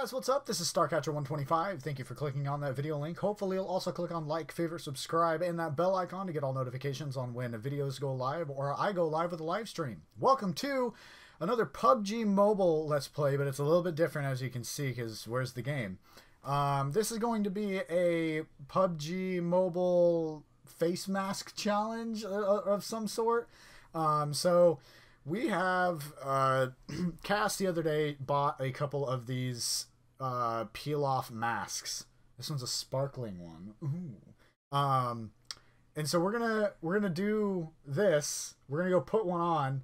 guys, what's up? This is Starcatcher125. Thank you for clicking on that video link. Hopefully you'll also click on like, favorite, subscribe, and that bell icon to get all notifications on when videos go live or I go live with a live stream. Welcome to another PUBG Mobile Let's Play, but it's a little bit different as you can see because where's the game? Um, this is going to be a PUBG Mobile face mask challenge of some sort. Um, so we have uh, Cass the other day bought a couple of these uh, peel off masks. This one's a sparkling one. Ooh. Um, and so we're gonna we're gonna do this. We're gonna go put one on,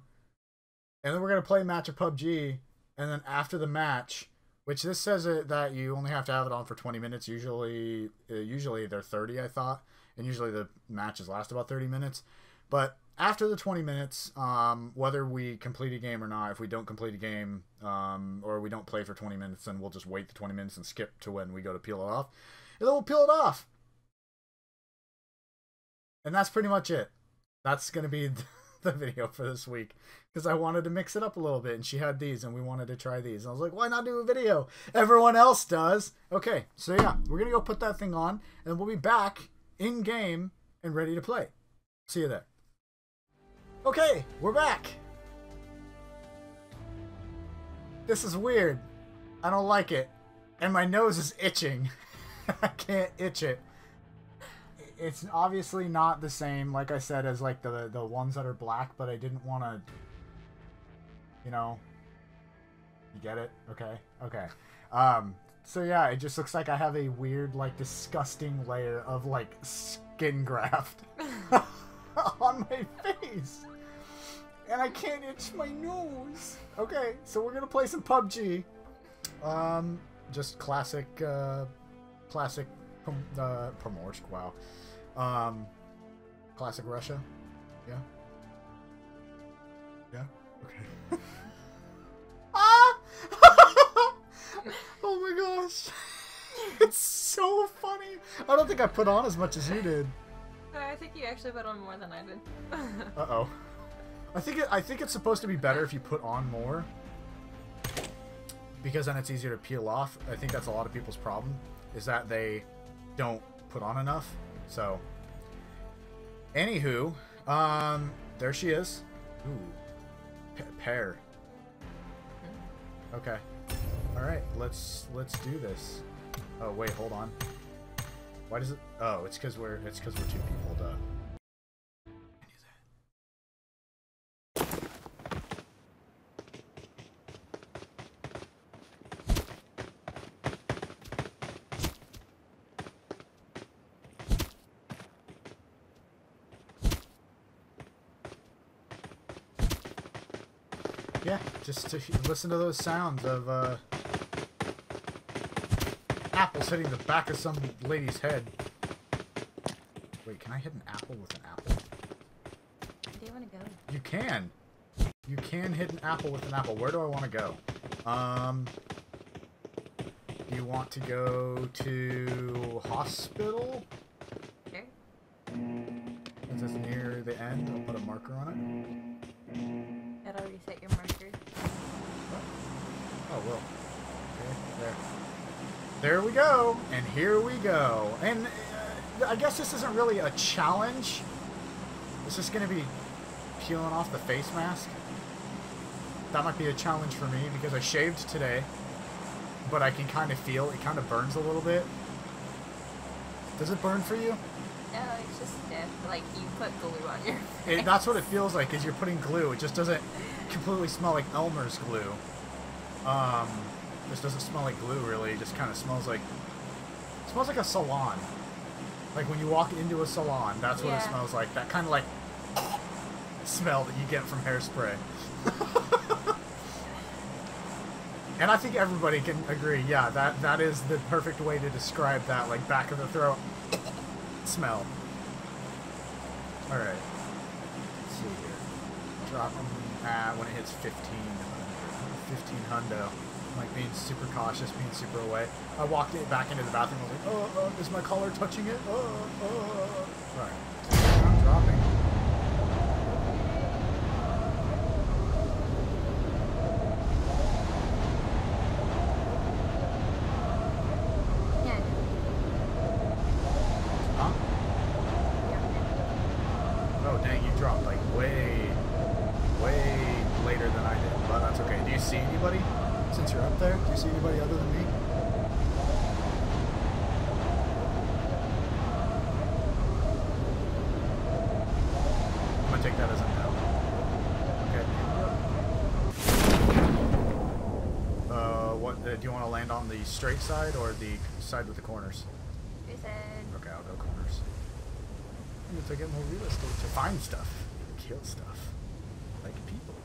and then we're gonna play a match of PUBG. And then after the match, which this says that you only have to have it on for 20 minutes. Usually, uh, usually they're 30, I thought, and usually the matches last about 30 minutes. But after the 20 minutes, um, whether we complete a game or not, if we don't complete a game um, or we don't play for 20 minutes, then we'll just wait the 20 minutes and skip to when we go to peel it off. And then we'll peel it off. And that's pretty much it. That's going to be the video for this week because I wanted to mix it up a little bit. And she had these and we wanted to try these. And I was like, why not do a video? Everyone else does. Okay, so yeah, we're going to go put that thing on and we'll be back in game and ready to play. See you there. Okay, we're back. This is weird. I don't like it. And my nose is itching. I can't itch it. It's obviously not the same, like I said, as like the the ones that are black, but I didn't want to, you know, you get it? Okay, okay. Um, so yeah, it just looks like I have a weird, like, disgusting layer of like skin graft on my face and I can't itch my nose. Okay, so we're gonna play some PUBG. Um, just classic, uh, classic, uh, Pomorsk. Wow. Um, classic Russia. Yeah. Yeah. Okay. ah! oh my gosh. It's so funny. I don't think I put on as much as you did. I think you actually put on more than I did. uh oh. I think it, I think it's supposed to be better if you put on more because then it's easier to peel off. I think that's a lot of people's problem is that they don't put on enough. So, anywho, um, there she is. Ooh, P pear. Okay. All right, let's let's do this. Oh wait, hold on. Why does it? Oh, it's because we're it's because we're two people. Duh. Yeah, just to listen to those sounds of uh, apples hitting the back of some lady's head. Wait, can I hit an apple with an apple? Do you want to go? You can. You can hit an apple with an apple. Where do I want to go? Um, do you want to go to hospital? There we go. And here we go. And uh, I guess this isn't really a challenge. It's just going to be peeling off the face mask. That might be a challenge for me because I shaved today. But I can kind of feel it kind of burns a little bit. Does it burn for you? No, it's just stiff. Like you put glue on your face. It, that's what it feels like, is you're putting glue. It just doesn't completely smell like Elmer's glue. Um, this doesn't smell like glue really. It just kind of smells like smells like a salon. Like when you walk into a salon, that's what yeah. it smells like. That kind of like smell that you get from hairspray. and I think everybody can agree. Yeah, that that is the perfect way to describe that. Like back of the throat smell. All right. Let's see here. Drop them at when it hits 15. 15 hundo. Like being super cautious, being super away. I walked it back into the bathroom. I was like, oh, oh, oh is my collar touching it? Oh, oh. oh, oh right. I'm dropping. way, way later than I did, but that's okay. Do you see anybody? Since there, do you see anybody other than me? I'm gonna take that as a no. Okay. Uh, what? Uh, do you want to land on the straight side or the side with the corners? They said Okay, I'll go corners. To get more real estate to find stuff, kill stuff, like people.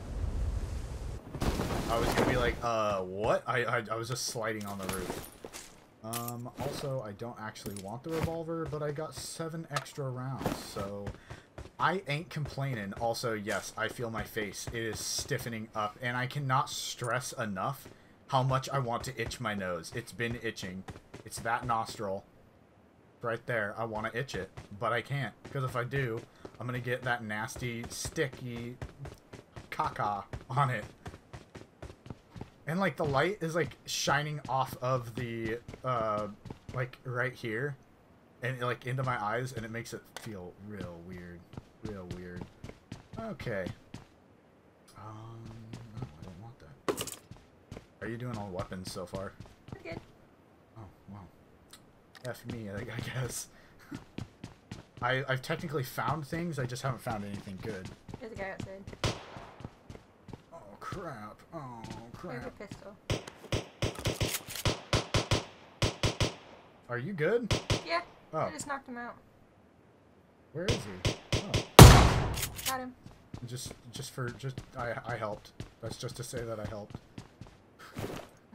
I was gonna be like, uh, what? I, I I was just sliding on the roof. Um, also, I don't actually want the revolver, but I got seven extra rounds, so I ain't complaining. Also, yes, I feel my face. It is stiffening up, and I cannot stress enough how much I want to itch my nose. It's been itching. It's that nostril right there. I want to itch it, but I can't because if I do, I'm gonna get that nasty, sticky caca on it. And like the light is like shining off of the uh like right here and like into my eyes and it makes it feel real weird. Real weird. Okay. Um no, I don't want that. Are you doing all weapons so far? pretty good. Oh, wow. F me, I, I guess. I, I've technically found things, I just haven't found anything good. There's a guy outside. Oh, crap. Oh, There's a pistol. Are you good? Yeah. Oh, I just knocked him out. where is he? Oh, Got him. just, just for, just, I, I helped. That's just to say that I helped.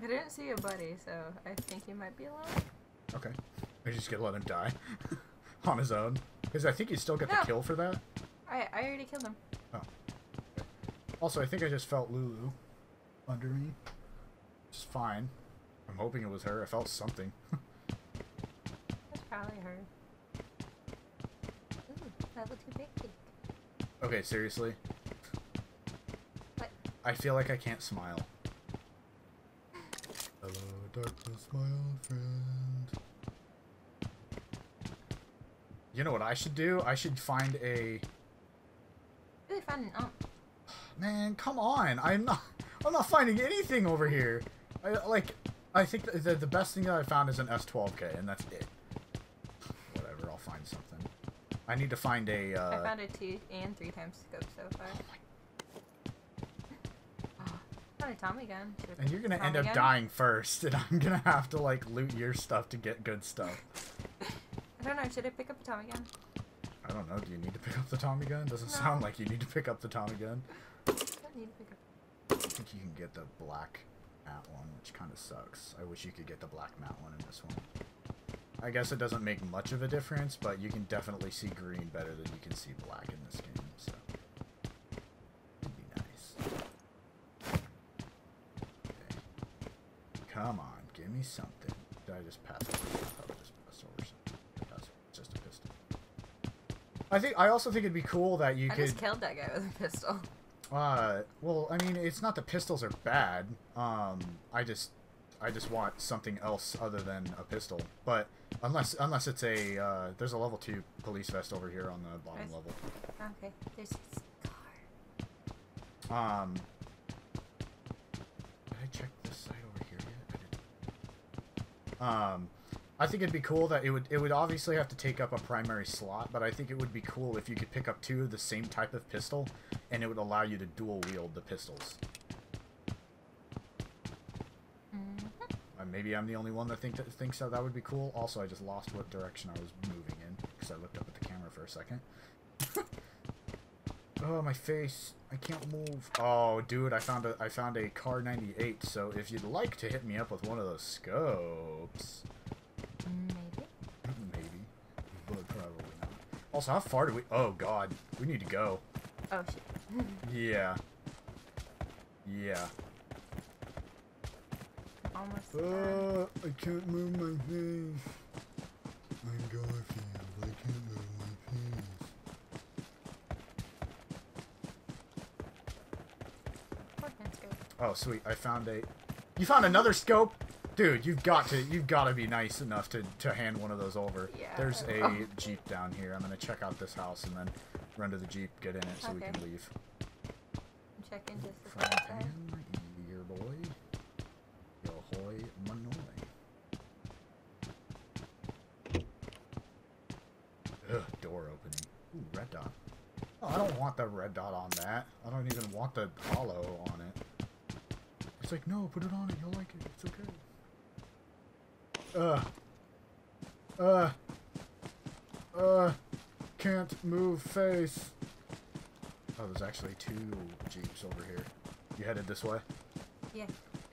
I didn't see a buddy, so I think he might be alone. Okay. I just gonna let him die. On his own. Because I think you still get No. the kill for that. I I already killed him. Oh. Also, I think I just felt Lulu under me. Which is fine. I'm hoping it was her. I felt something. That's probably her. Ooh, level two big. Okay, seriously. What? I feel like I can't smile. Hello, darkness, my old friend. You know what I should do? I should find a Really found an ump. man. Come on, I'm not. I'm not finding anything over here. I, like, I think the, the the best thing that I found is an S12K, and that's it. Whatever, I'll find something. I need to find a. Uh, I found a two and three times scope so far. Found a Tommy gun. And you're gonna end up gun? dying first, and I'm gonna have to like loot your stuff to get good stuff. I don't know. Should I pick up a Tommy gun? I don't know. Do you need to pick up the Tommy gun? Doesn't No. sound like you need to pick up the Tommy gun. I don't need to pick up. I think you can get the black matte one, which kind of sucks. I wish you could get the black matte one in this one. I guess it doesn't make much of a difference, but you can definitely see green better than you can see black in this game, so it'd be nice. Okay. Come on, give me something. Did I just pass over? I thought I just passed over something. It's just a pistol. I think I also think it'd be cool that you I could. just killed that guy with a pistol. Uh, well, I mean, it's not the pistols are bad. Um, I just, I just want something else other than a pistol. But unless, unless it's a, uh, there's a level two police vest over here on the bottom level. Okay, there's his car. Um, did I check this side over here yet? I didn't. Um, I think it'd be cool that it would, it would obviously have to take up a primary slot, but I think it would be cool if you could pick up two of the same type of pistol, and it would allow you to dual wield the pistols. Mhm. Uh, maybe I'm the only one that think that thinks that that would be cool. Also, I just lost what direction I was moving in because I looked up at the camera for a second. oh, my face! I can't move. Oh, dude, I found a I found a Kar98. So if you'd like to hit me up with one of those scopes, Also, how far do we? Oh God, we need to go. Oh shit. Yeah. Yeah. Almost. Uh, I can't move my face. I'm Garfield. I can't move my face. Four hand scope. Oh, sweet. I found a... You found another scope? Dude, you've got to you've got to be nice enough to, to hand one of those over. Yeah, There's a will. jeep down here. I'm gonna check out this house and then run to the jeep, get in it, so we can leave. I'm checking just the Front front your boy. Yo hoy manoy. Ugh, door opening. Ooh, red dot. Oh, I don't want the red dot on that. I don't even want the hollow on it. It's like, no, put it on it. You'll like it. It's okay. Ugh. Uh. Uh. Can't move face. Oh, there's actually two jeeps over here. You headed this way? Yeah.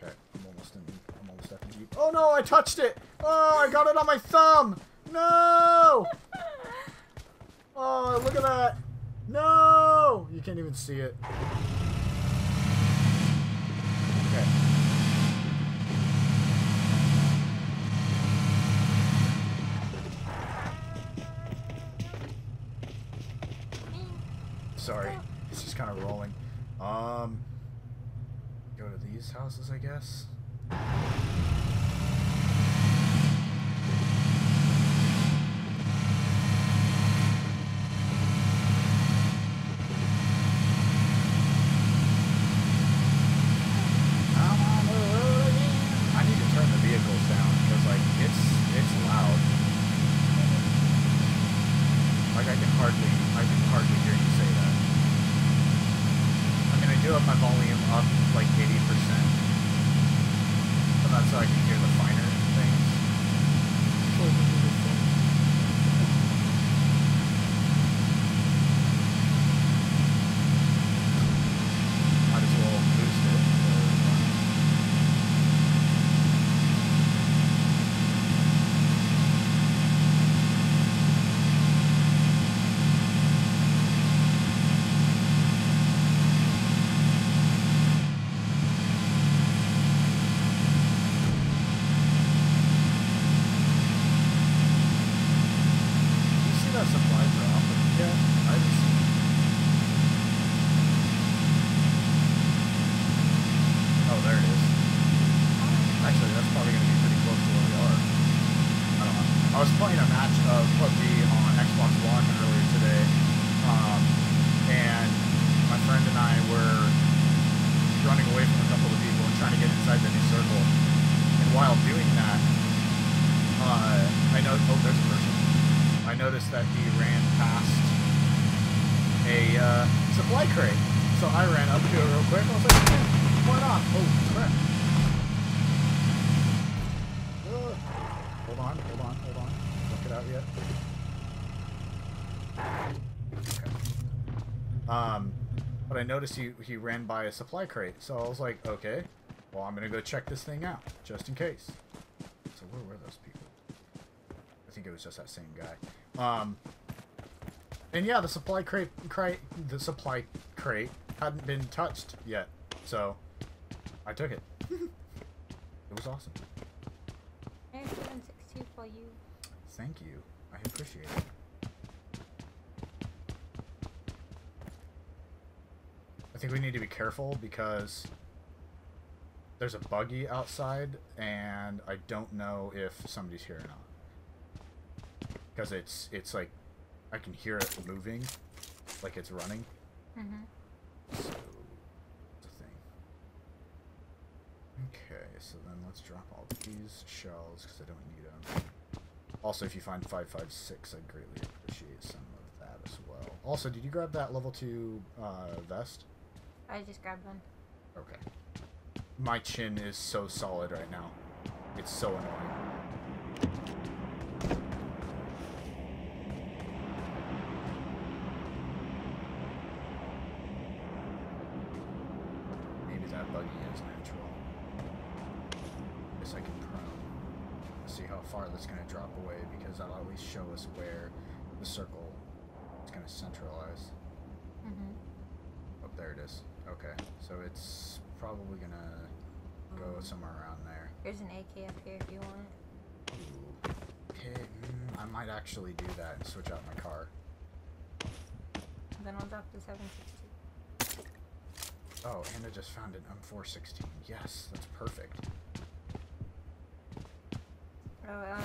Okay, I'm almost in. I'm almost at the jeep. Oh no, I touched it! Oh, I got it on my thumb! No! Oh, look at that! No! You can't even see it. I person. I noticed that he ran past a uh, supply crate. So I ran up to it real quick. I was like, "Eh, why not? Oh, crap. Hold on, hold on, hold on. Don't get out yet. Okay. Um, but I noticed he, he ran by a supply crate. So I was like, okay, well, I'm going to go check this thing out, just in case. So where were those people? I think it was just that same guy. Um, and yeah, the supply crate, crate, the supply crate hadn't been touched yet, so I took it. it was awesome. There's 762 for you. Thank you. I appreciate it. I think we need to be careful because there's a buggy outside and I don't know if somebody's here or not. Because it's it's like I can hear it moving like it's running. Mm-hmm. So it's a thing. Okay, so then let's drop all these shells because I don't need them. Also, if you find 556, I'd greatly appreciate some of that as well. Also, did you grab that level 2 uh, vest? I just grabbed one. Okay. My chin is so solid right now. It's so annoying. Maybe that buggy is natural. Guess I can prone. See how far that's going to drop away because that'll at least show us where the circle is going to centralize. Mm-hmm. Oh, there it is. Okay, so it's probably gonna go somewhere around there. There's an AK up here if you want it. Ooh. Okay, mm, I might actually do that and switch out my car. Then I'll drop the 760. Oh, and I just found an M416. Yes, that's perfect. Oh, uh,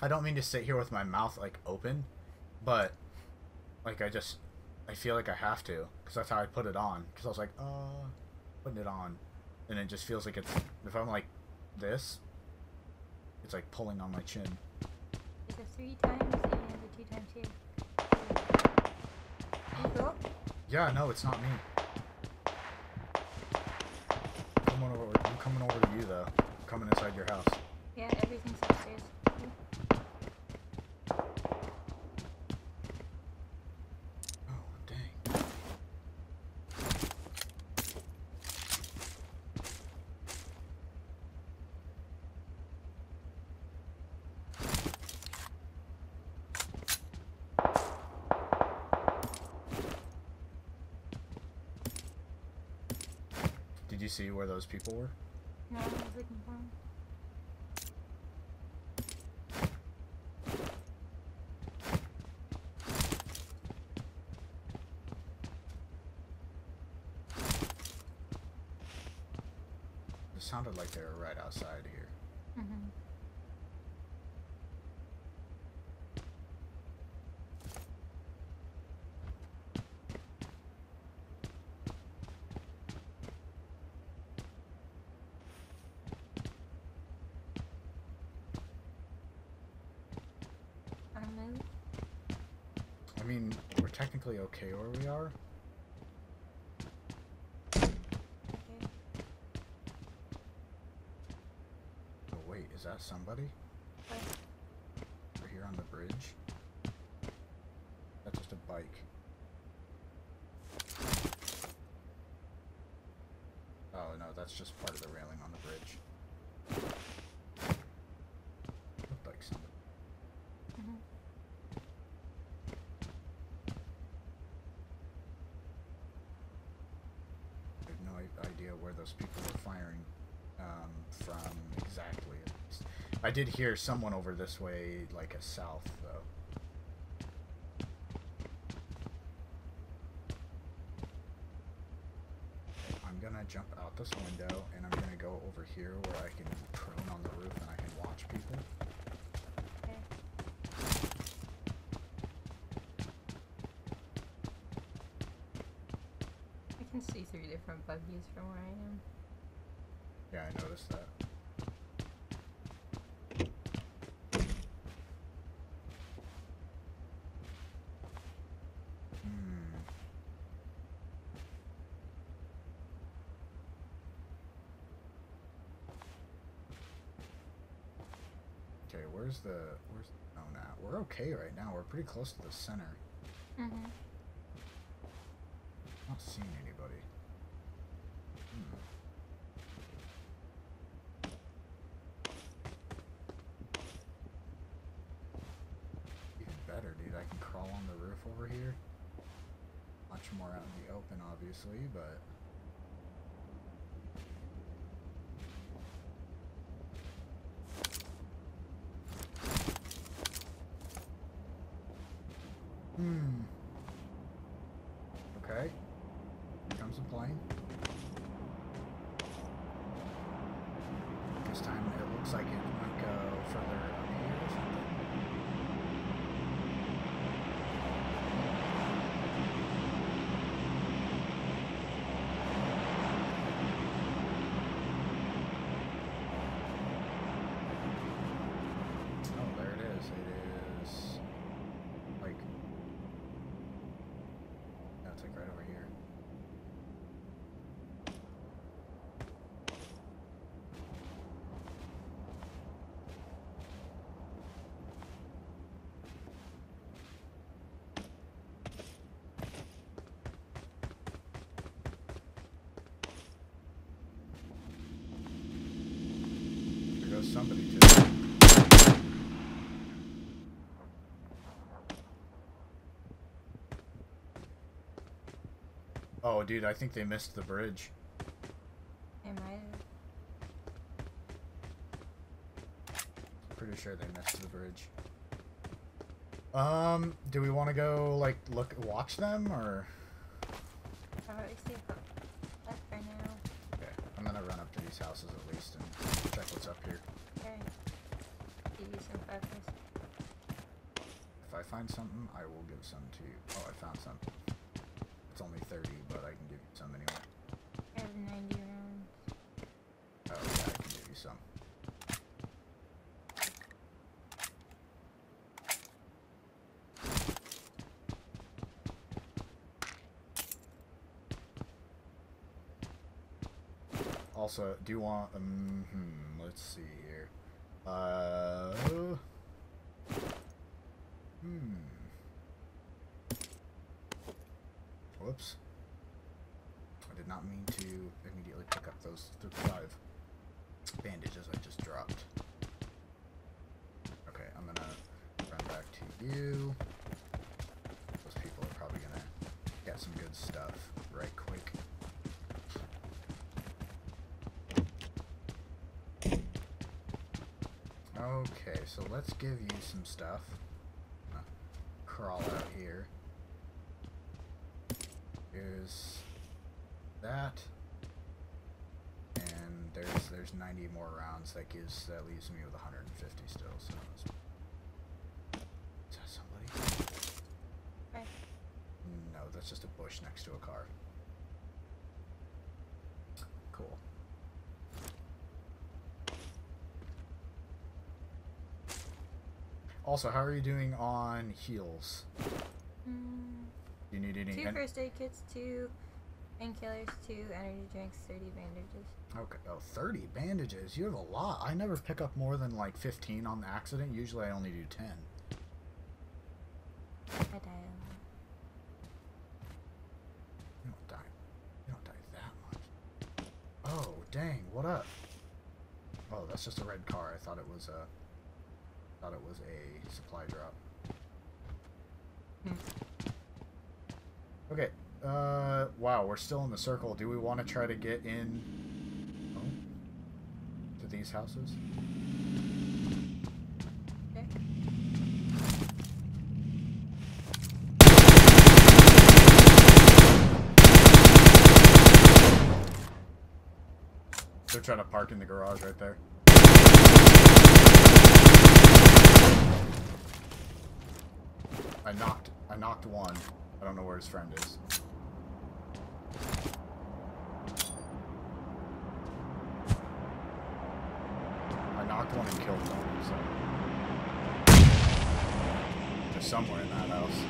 I don't mean to sit here with my mouth like open, but like I just I feel like I have to because that's how I put it on. Because I was like, uh, putting it on, and it just feels like it's if I'm like this, it's like pulling on my chin. It's a three times and a two times here. Yeah, no, it's not me. I'm coming over. I'm coming over to you though. I'm coming inside your house. Yeah, everything's upstairs. Oh dang. Did you see where those people were? No, I was looking for him. It sounded like they were right outside here. Mm-hmm. Wanna move? I mean, we're technically okay where we are. Okay. Oh wait, is that somebody? What? We're here on the bridge. That's just a bike. Oh no, that's just part of the railing on the bridge. Looked like somebody. Mm-hmm. I have where those people were firing um, from exactly. I did hear someone over this way, like a south though. I'm gonna jump out this window and I'm gonna go over here where I can prone on the roof and I can watch people. Okay. I can see different buggies from where I am. Yeah, I noticed that. Hmm. Okay, where's the where's oh nah. We're okay right now. We're pretty close to the center. Mm-hmm. Not seeing anybody. Hmm. Even better, dude. I can crawl on the roof over here. Much more out in the open, obviously, but. Hmm. Okay. Here comes the plane. This time it looks like it might go further up here or something. Oh, there it is. It is like no, it's like right over here. There goes somebody too. Oh, dude, I think they missed the bridge. Am I? Pretty sure they missed the bridge. Um, do we want to go like look watch them or? Probably put left for now. Okay, I'm gonna run up to these houses at least and check what's up here. Okay. Give you some focus. If I find something, I will give some to you. Oh, I found some. Only 30, but I can give you some anyway. I have 90 rounds. Oh, yeah, I can give you some. Also, do you want, um, hmm, let's see here. Uh, hmm. Whoops. I did not mean to immediately pick up those th- five bandages I just dropped. Okay, I'm gonna run back to you. Those people are probably gonna get some good stuff right quick. Okay, so let's give you some stuff. Crawl out here. Here's that. And there's there's 90 more rounds. That gives that leaves me with 150 still. So is that somebody? No, that's just a bush next to a car. Cool. Also, how are you doing on heels? Mm, you need any? two first aid kits, two painkillers, two energy drinks, 30 bandages. Okay. Oh, 30 bandages. You have a lot. I never pick up more than like 15 on the accident. Usually I only do 10. I die. You don't die. You don't die that much. Oh, dang. What up? Oh, that's just a red car. I thought it was a... thought it was a supply drop. Hmm. Okay. Uh, wow, we're still in the circle. Do we want to try to get in... Oh? To these houses? They're trying to park in the garage right there. I knocked I knocked one. I don't know where his friend is. I knocked one and killed one, so they're somewhere in that house.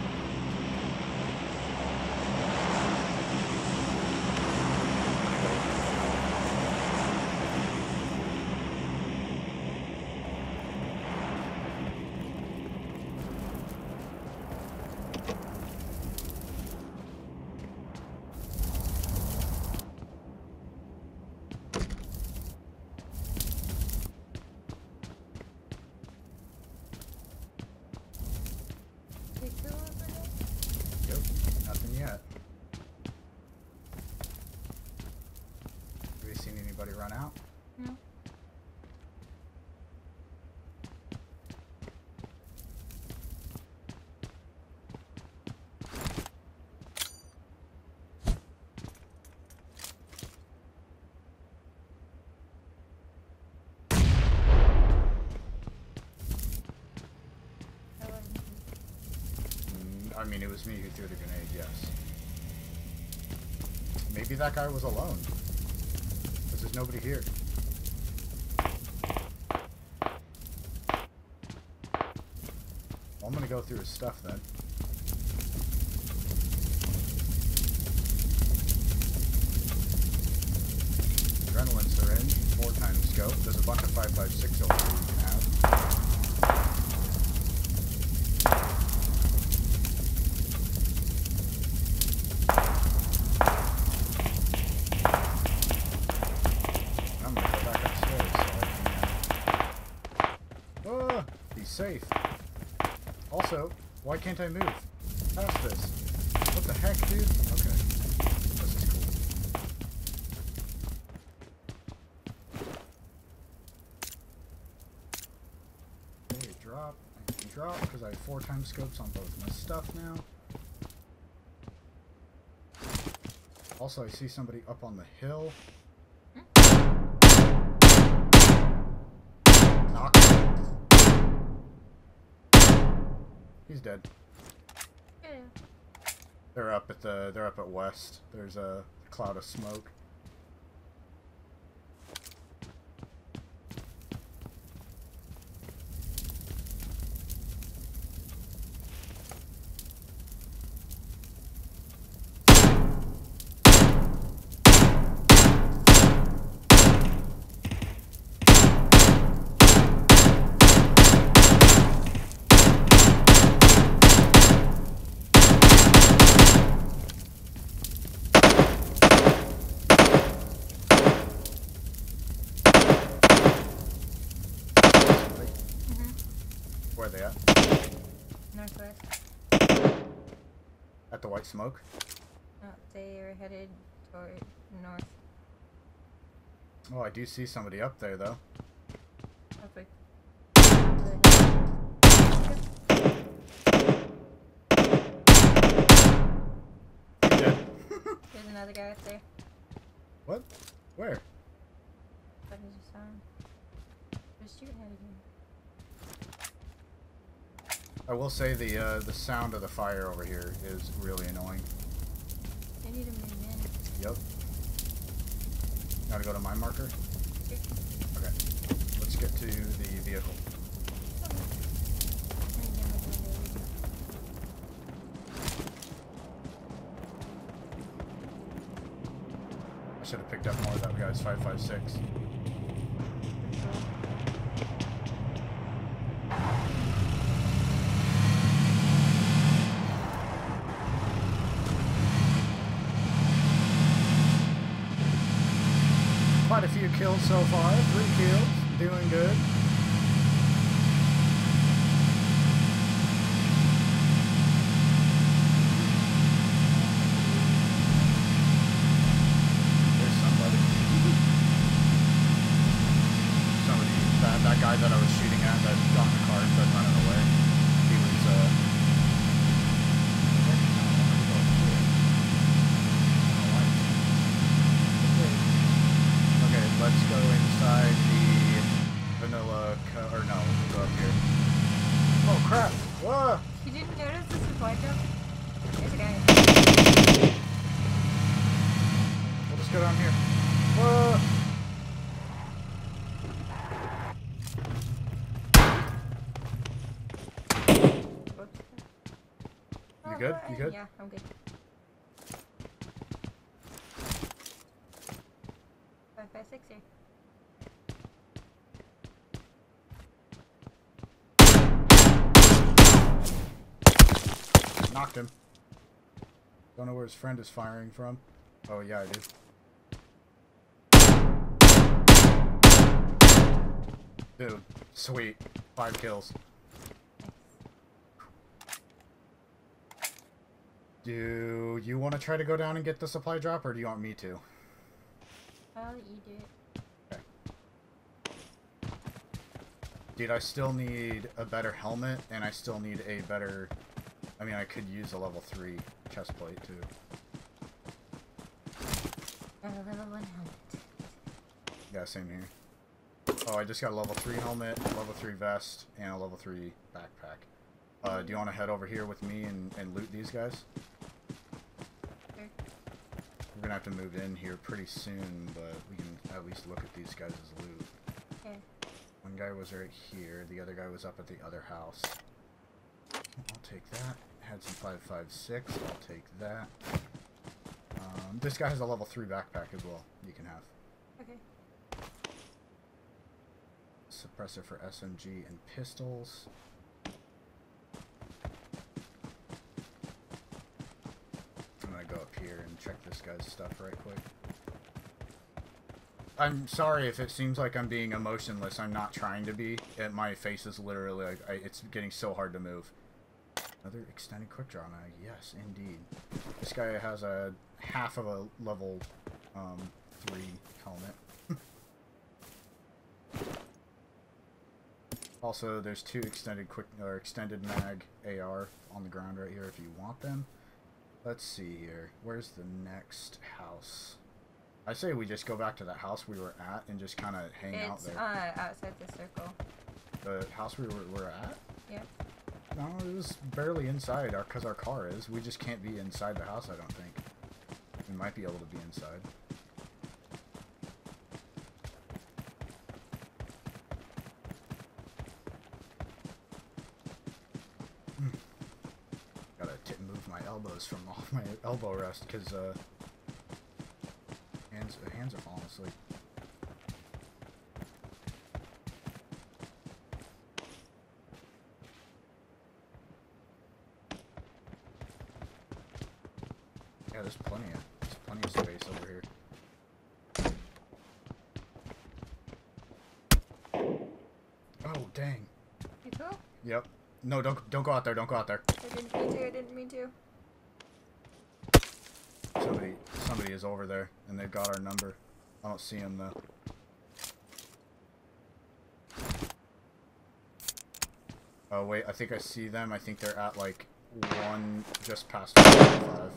Did you kill overhead? Yep, nothing yet. Have you seen anybody run out? No. That wasn't me. Mm, I mean, it was me who threw the grenade, yes. Maybe that guy was alone. Because there's nobody here. Well, I'm gonna go through his stuff then. Adrenaline syringe, four times scope. There's a bunch of 556 over here you can have. I'm gonna go back upstairs so I can. Uh, ah, be safe. Also, why can't I move? Past this. What the heck, dude? Okay. This is cool. Okay, drop. I can drop because I have four times scopes on both my stuff now. Also, I see somebody up on the hill. He's dead. Yeah. They're up at the. They're up at west. There's a cloud of smoke. White smoke. Oh, they are headed toward north. Oh, I do see somebody up there though. Dead. There's another guy up there. what? Where? I just saw him. Just shooting at him. I will say the uh, the sound of the fire over here is really annoying. I need to move in. Yep. Gotta go to my marker. Okay. Let's get to the vehicle. I need to move in there. I should have picked up more of that guy's 556. Quite a few kills so far. Three kills. Doing good. There's somebody. Somebody. That, that guy that I was shooting at that got in the car and started running away. He was, uh. Okay, let's go inside the vanilla. Co- or no, we'll go up here. Oh crap! Whoa! You didn't notice the supply drop? There's a guy. We'll just go down here. Whoa! Whoops. You good? Yeah, I'm good. Five, five, six here. Knocked him. Don't know where his friend is firing from. Oh yeah, I do. Dude, sweet. Five kills. Do you want to try to go down and get the supply drop, or do you want me to? I'll let you do it. Dude, I still need a better helmet, and I still need a better... I mean, I could use a level 3 chest plate, too. And a level one helmet. Yeah, same here. Oh, I just got a level 3 helmet, level 3 vest, and a level 3 backpack. Uh, do you want to head over here with me and, and loot these guys? We're gonna have to move in here pretty soon, but we can at least look at these guys' loot. Okay. One guy was right here, the other guy was up at the other house. I'll take that. Had some 556, I'll take that. Um, this guy has a level 3 backpack as well, you can have. Okay. Suppressor for SMG and pistols. I'm gonna go up here and check this guy's stuff right quick. I'm sorry if it seems like I'm being emotionless. I'm not trying to be. It, my face is literally like I, it's getting so hard to move. Another extended quick draw mag. Yes, indeed. This guy has a half of a level um, three helmet. Also, there's two extended quick or extended mag AR on the ground right here if you want them. Let's see here. Where's the next house? I say we just go back to the house we were at and just kind of hang out there. uh outside the circle. The house we were, were at? Yep. No, it was barely inside, our because our car is. We just can't be inside the house. I don't think. We might be able to be inside. Hmm. Gotta t move my elbows from off my elbow rest because uh, hands hands are falling asleep. Yeah, there's plenty of there's plenty of space over here. Oh dang. You cool? Yep. No, don't don't go out there. Don't go out there. I didn't mean to. I didn't mean to. Somebody somebody is over there, and they've got our number. I don't see him though. Oh wait, I think I see them. I think they're at like one just past five.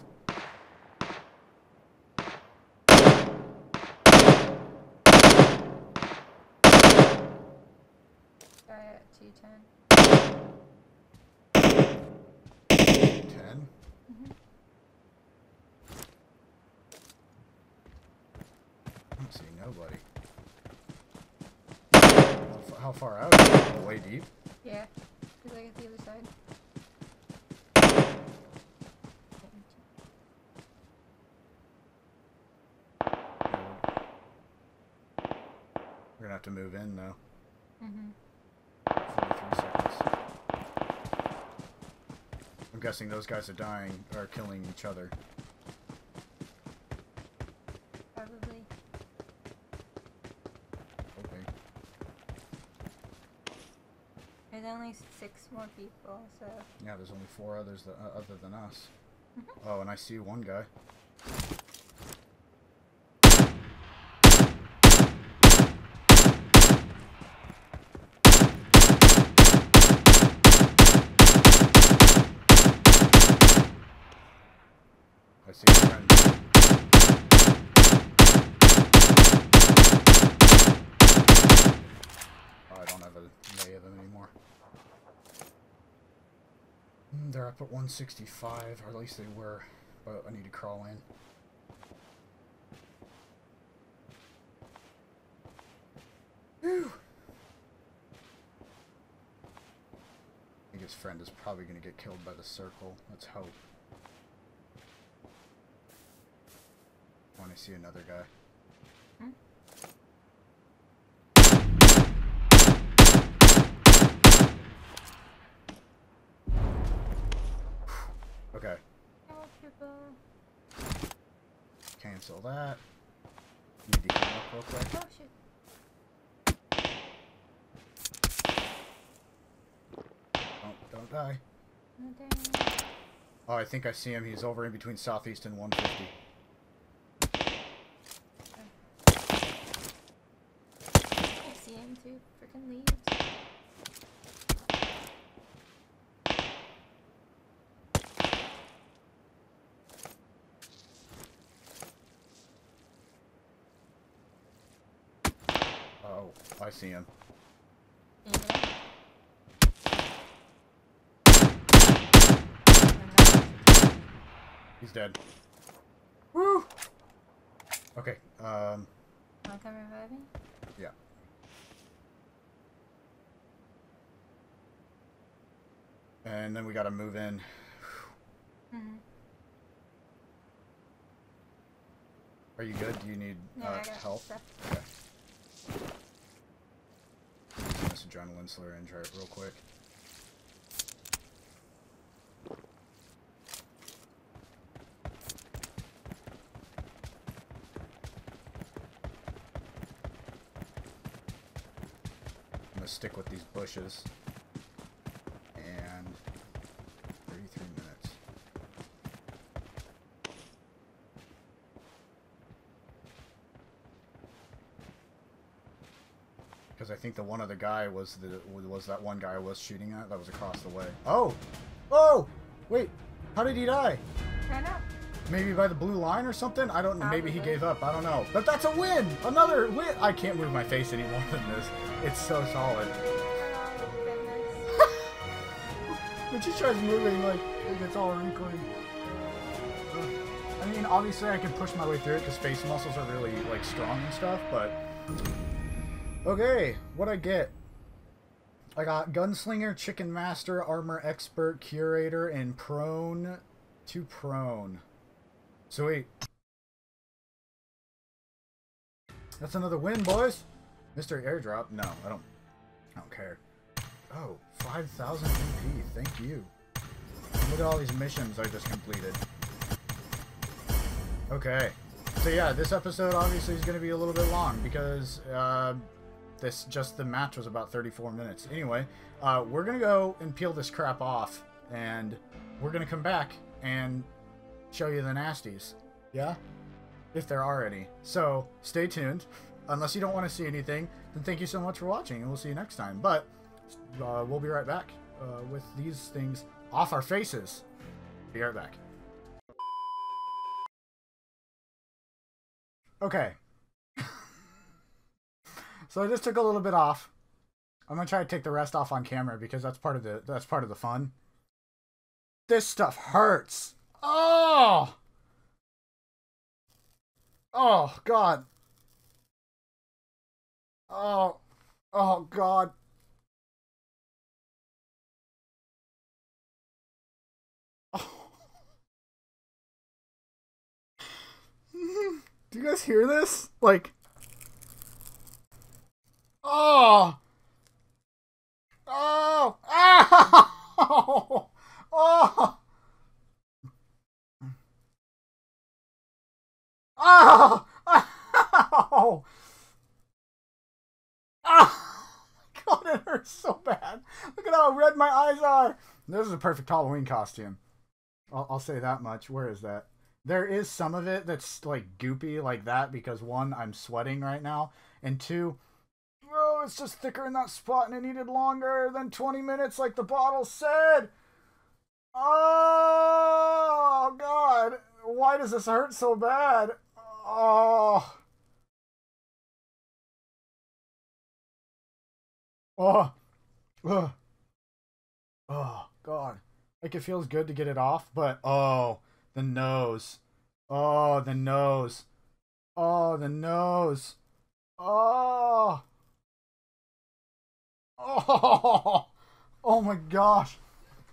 Guy at T10. Ten. Mhm. I don't see nobody. How How far out? Is it? Way deep. Yeah. He's like at the other side. We're gonna have to move in though. Mm-hmm. 43 seconds. I'm guessing those guys are dying, or killing each other. Probably. Okay. There's only six more people, so. Yeah, there's only four others that, uh, other than us. Mhm. Oh, and I see one guy. I see a friend. Oh, I don't have a lay of them anymore. Mm, They're up at 165, or at least they were, but I need to crawl in. Whew. I think his friend is probably going to get killed by the circle. Let's hope. I want to see another guy. Okay, Oh, cancel that. Need to heal up real quick. Oh, shit. Don't, don't die. Oh. Oh, I think I see him. He's over in between Southeast and 150. I see him too. Freaking leaves. Oh, I see him. Get it? He's dead. Woo! Okay, um, revive me? yeah. And then we gotta move in. Mm-hmm. Are you good? Do you need No, uh, I help? Okay. Adrenaline syringe right real quick. I'm gonna stick with these bushes. And 33 minutes. Because I think the one other guy was the was that one guy I was shooting at that was across the way. Oh, oh, wait, how did he die? I know. Maybe by the blue line or something? I don't know. Maybe he gave up. I don't know. But that's a win! Another win! I can't move my face anymore than this. It's so solid. Oh, when she tries moving, like, it gets all wrinkly. I mean, obviously I can push my way through it because face muscles are really, like, strong and stuff, but... Okay, what I get? I got Gunslinger, Chicken Master, Armor Expert, Curator, and Prone to Prone. Sweet. That's another win, boys! Mr. Airdrop? No, I don't I don't care. Oh, 5,000 MP, thank you. Look at all these missions I just completed. Okay. So yeah, this episode obviously is going to be a little bit long because uh, this just the match was about 34 minutes. Anyway, uh, we're to go and peel this crap off and we're to come back and show you the nasties. Yeah? If there are any. So, stay tuned. Unless you don't want to see anything, then thank you so much for watching, and we'll see you next time. But uh, we'll be right back uh, with these things off our faces. Be right back. Okay. So I just took a little bit off. I'm gonna try to take the rest off on camera because that's part of the that's part of the fun. This stuff hurts. Oh. Oh God. Oh, oh God. Oh. Do you guys hear this? Like, oh, oh, oh, oh, oh, oh. Oh god, it hurts so bad. Look at how red my eyes are. This is a perfect Halloween costume. I'll, I'll say that much. Where is that? There is some of it that's like goopy like that because one, I'm sweating right now, and two, it's just thicker in that spot and it needed longer than 20 minutes like the bottle said. Oh god, why does this hurt so bad? Oh. Oh, oh, oh, God. Like it feels good to get it off, but oh, the nose. Oh, the nose. Oh, the nose. Oh. Oh. Oh my gosh.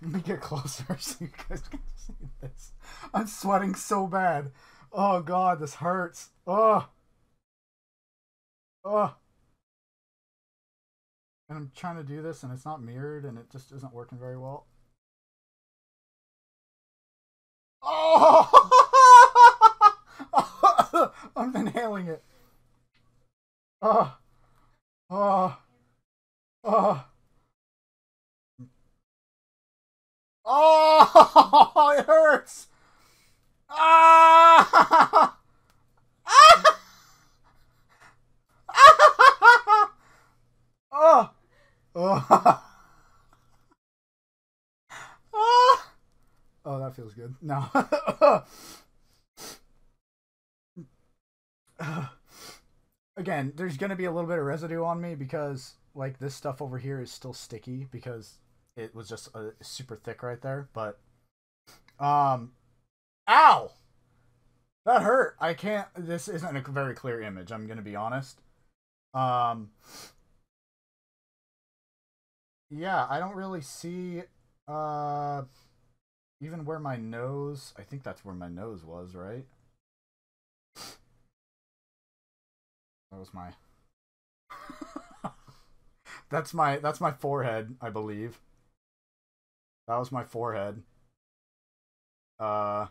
Let me get closer so you guys can see this. I'm sweating so bad. Oh god, this hurts. Oh. Oh and I'm trying to do this and it's not mirrored and it just isn't working very well. Oh! I'm inhaling it. Oh. Oh. Oh. Oh, it hurts. Ah! ah! Oh. Oh. oh, that feels good. No. Again, there's going to be a little bit of residue on me because, like, this stuff over here is still sticky because it was just uh, super thick right there. But, um, ow! That hurt. I can't. This isn't a very clear image. I'm to be honest. Um, yeah, I don't really see uh even where my nose I think that's where my nose was, right? That was my That's my that's my forehead, I believe. That was my forehead. Uh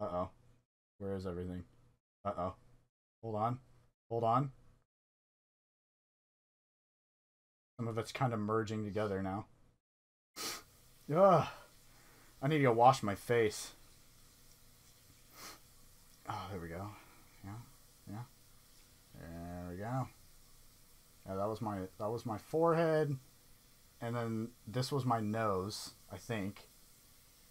Uh-oh. Where is everything? Uh-oh. Hold on. Hold on. Some of it's kind of merging together now. Ugh. I need to go wash my face. Oh, there we go. Yeah, yeah. There we go. Yeah, that was my that was my forehead, and then this was my nose. I think.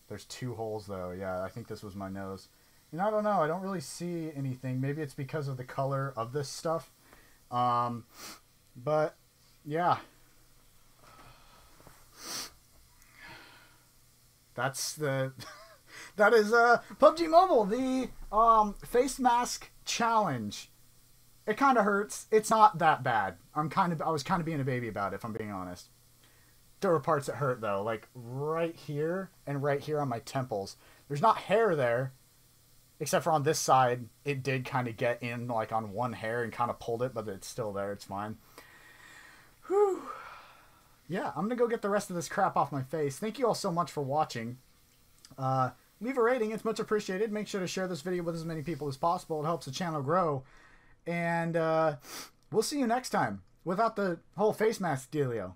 There's two holes though. Yeah, I think this was my nose. And I don't know. I don't really see anything. Maybe it's because of the color of this stuff. Um, but yeah, that's the that is uh PUBG Mobile, the um face mask challenge. It kind of hurts. It's not that bad. I'm kind of I was kind of being a baby about it if I'm being honest. There were parts that hurt though, like right here and right here on my temples. There's not hair there, except for on this side. It did kind of get in like on one hair and kind of pulled it, but it's still there. It's fine. Whew. Yeah, I'm gonna go get the rest of this crap off my face. Thank you all so much for watching. Uh, leave a rating; it's much appreciated. Make sure to share this video with as many people as possible. It helps the channel grow. And uh, we'll see you next time without the whole face mask dealio.